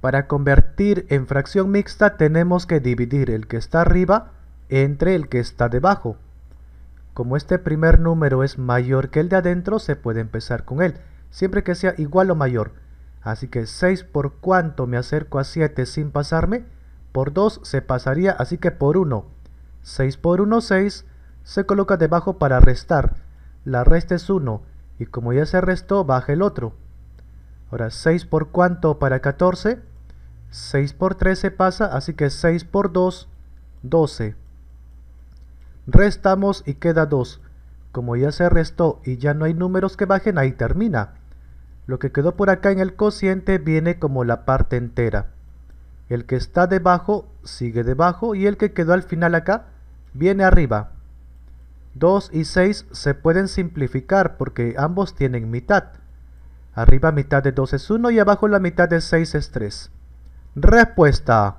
Para convertir en fracción mixta tenemos que dividir el que está arriba entre el que está debajo. Como este primer número es mayor que el de adentro, se puede empezar con él, siempre que sea igual o mayor. Así que 6 por cuánto me acerco a 7 sin pasarme, por 2 se pasaría, así que por 1. 6 por 1, 6, se coloca debajo para restar. La resta es 1, y como ya se restó, baja el otro. Ahora, 6 por cuánto para 14, 6 por 3 se pasa, así que 6 por 2, 12. Restamos y queda 2. Como ya se restó y ya no hay números que bajen, ahí termina. Lo que quedó por acá en el cociente viene como la parte entera. El que está debajo sigue debajo y el que quedó al final acá viene arriba. 2 y 6 se pueden simplificar porque ambos tienen mitad. Arriba mitad de 2 es 1 y abajo la mitad de 6 es 3. Respuesta.